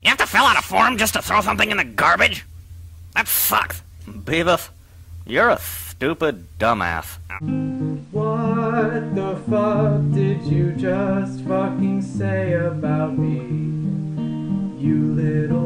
You have to fill out a form just to throw something in the garbage? That sucks. Beavis, you're a stupid dumbass. What the fuck did you just fucking say about me? You little.